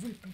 выпал.